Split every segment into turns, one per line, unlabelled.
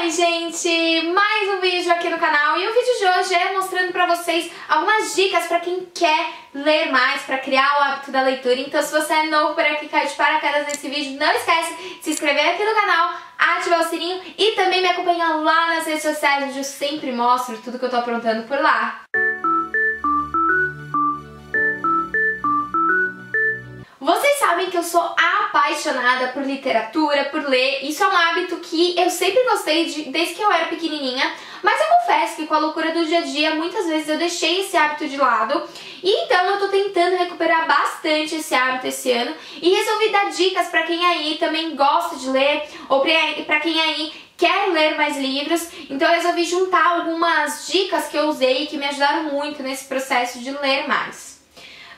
Oi gente, mais um vídeo aqui no canal e o vídeo de hoje é mostrando pra vocês algumas dicas pra quem quer ler mais, pra criar o hábito da leitura. Então se você é novo por aqui, caiu de paraquedas nesse vídeo, não esquece de se inscrever aqui no canal, ativar o sininho e também me acompanhar lá nas redes sociais onde eu sempre mostro tudo que eu tô aprontando por lá. Vocês sabem que eu sou apaixonada por literatura, por ler. Isso é um hábito que eu sempre gostei de, desde que eu era pequenininha. Mas eu confesso que com a loucura do dia a dia, muitas vezes eu deixei esse hábito de lado. E então eu tô tentando recuperar bastante esse hábito esse ano. E resolvi dar dicas pra quem aí também gosta de ler, ou pra quem aí quer ler mais livros, então eu resolvi juntar algumas dicas que eu usei que me ajudaram muito nesse processo de ler mais.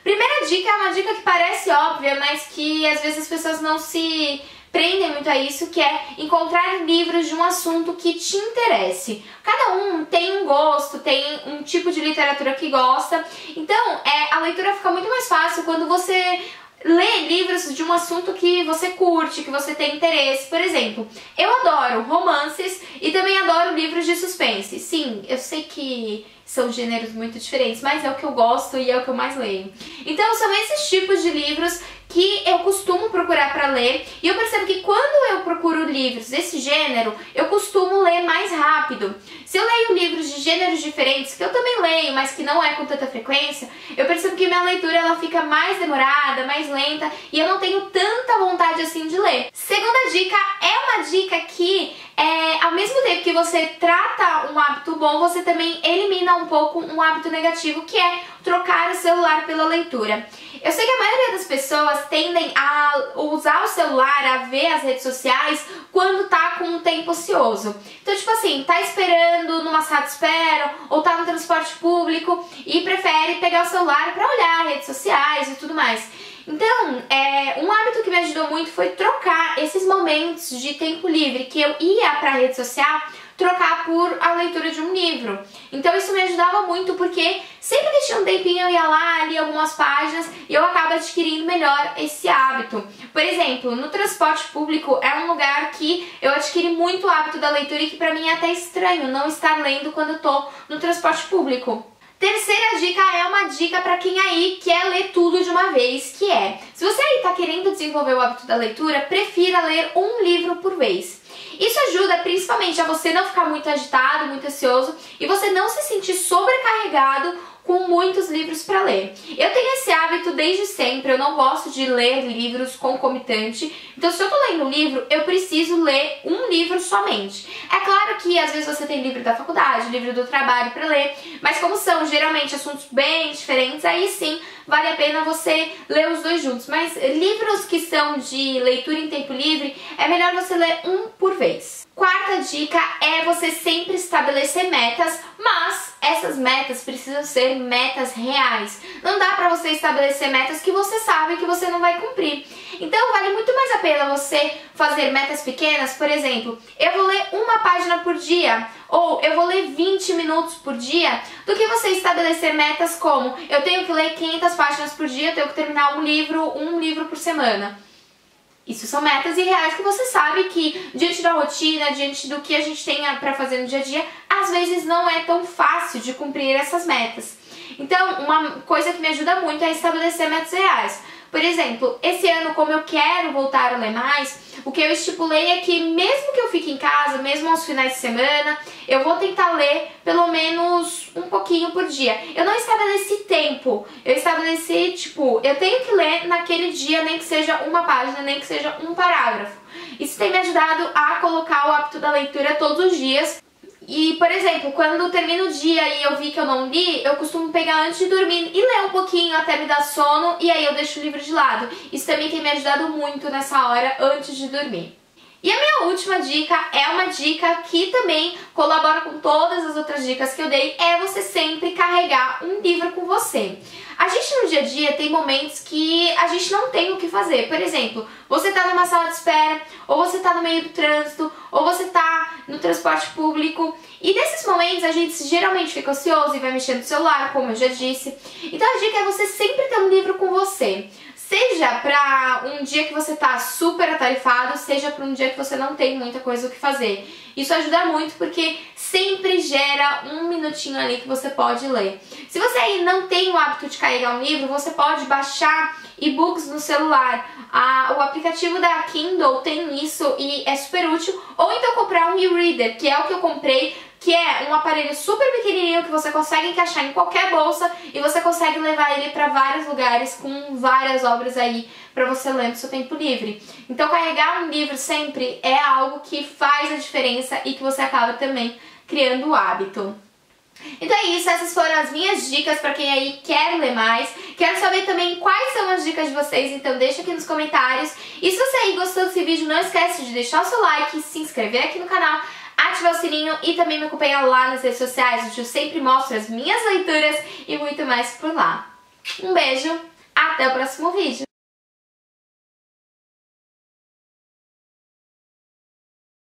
Primeira dica é uma dica que parece óbvia, mas que às vezes as pessoas não se prendem muito a isso, que é encontrar livros de um assunto que te interesse. Cada um tem um gosto, tem um tipo de literatura que gosta, então é, a leitura fica muito mais fácil quando você lê livros de um assunto que você curte, que você tem interesse. Por exemplo, eu adoro romances e também adoro livros de suspense. Sim, eu sei que são gêneros muito diferentes, mas é o que eu gosto e é o que eu mais leio. Então são esses tipos de livros que eu costumo procurar para ler e eu percebo que quando eu procuro livros desse gênero, eu costumo ler mais rápido. Se eu leio livros de gêneros diferentes, que eu também leio, mas que não é com tanta frequência, eu percebo que minha leitura ela fica mais demorada, mais lenta e eu não tenho tanta vontade assim de ler. Segunda dica é uma dica que é, ao mesmo tempo que você trata um hábito bom, você também elimina um pouco um hábito negativo, que é trocar o celular pela leitura. Eu sei que a maioria das pessoas tendem a usar o celular, a ver as redes sociais quando tá com um tempo ocioso. Então, tipo assim, tá esperando numa sala de espera ou tá no transporte público e prefere pegar o celular para olhar redes sociais e tudo mais. Então, é, um hábito que me ajudou muito foi trocar esses momentos de tempo livre que eu ia para a rede social trocar por a leitura de um livro. Então isso me ajudava muito porque sempre que tinha um tempinho eu ia lá, lia algumas páginas e eu acabo adquirindo melhor esse hábito. Por exemplo, no transporte público é um lugar que eu adquiri muito o hábito da leitura e que pra mim é até estranho não estar lendo quando eu tô no transporte público. Terceira dica é uma dica para quem aí quer ler tudo de uma vez, que é, se você aí está querendo desenvolver o hábito da leitura, prefira ler um livro por vez. Isso ajuda principalmente a você não ficar muito agitado, muito ansioso e você não se sentir sobrecarregado com muitos livros para ler. Eu tenho esse hábito desde sempre, eu não gosto de ler livros concomitante. Então, se eu tô lendo um livro, eu preciso ler um livro somente. É claro que às vezes você tem livro da faculdade, livro do trabalho para ler, mas como são geralmente assuntos bem diferentes, aí sim vale a pena você ler os dois juntos. Mas livros que são de leitura em tempo livre, é melhor você ler um por vez. Quarta dica é você sempre estabelecer metas, mas essas metas precisam ser metas reais. Não dá pra você estabelecer metas que você sabe que você não vai cumprir. Então vale muito mais a pena você fazer metas pequenas, por exemplo, eu vou ler uma página por dia ou eu vou ler 20 minutos por dia, do que você estabelecer metas como eu tenho que ler 500 páginas por dia, eu tenho que terminar um livro, um livro por semana. Isso são metas irreais que você sabe que, diante da rotina, diante do que a gente tem para fazer no dia a dia, às vezes não é tão fácil de cumprir essas metas. Então, uma coisa que me ajuda muito é estabelecer metas reais. Por exemplo, esse ano, como eu quero voltar a ler mais, o que eu estipulei é que mesmo que eu fique em casa, mesmo aos finais de semana, eu vou tentar ler pelo menos um pouquinho por dia. Eu não estabeleci tempo, eu estabeleci, tipo, eu tenho que ler naquele dia, nem que seja uma página, nem que seja um parágrafo. Isso tem me ajudado a colocar o hábito da leitura todos os dias e, por exemplo, quando termina o dia e eu vi que eu não li, eu costumo pegar antes de dormir e ler um pouquinho até me dar sono e aí eu deixo o livro de lado. Isso também tem me ajudado muito nessa hora antes de dormir. E a minha última dica é uma dica que também colabora com todas as outras dicas que eu dei, é você sempre carregar um livro com você. A gente no dia a dia tem momentos que a gente não tem o que fazer. Por exemplo, você tá numa sala de espera, ou você tá no meio do trânsito, ou você tá no transporte público. E nesses momentos a gente geralmente fica ocioso e vai mexendo no celular, como eu já disse. Então a dica é você sempre ter um livro com você Seja para um dia que você tá super atarefado, seja para um dia que você não tem muita coisa o que fazer. Isso ajuda muito porque sempre gera um minutinho ali que você pode ler. Se você aí não tem o hábito de carregar um livro, você pode baixar e-books no celular. Ah, o aplicativo da Kindle tem isso e é super útil. Ou então comprar um e-reader, que é o que eu comprei que é um aparelho super pequenininho que você consegue encaixar em qualquer bolsa e você consegue levar ele para vários lugares com várias obras aí para você ler no seu tempo livre. Então carregar um livro sempre é algo que faz a diferença e que você acaba também criando o hábito. Então é isso, essas foram as minhas dicas para quem aí quer ler mais. Quero saber também quais são as dicas de vocês, então deixa aqui nos comentários. E se você aí gostou desse vídeo, não esquece de deixar o seu like, se inscrever aqui no canal ativar o sininho e também me acompanhar lá nas redes sociais, onde eu sempre mostro as minhas leituras e muito mais por lá. Um beijo, até o próximo vídeo!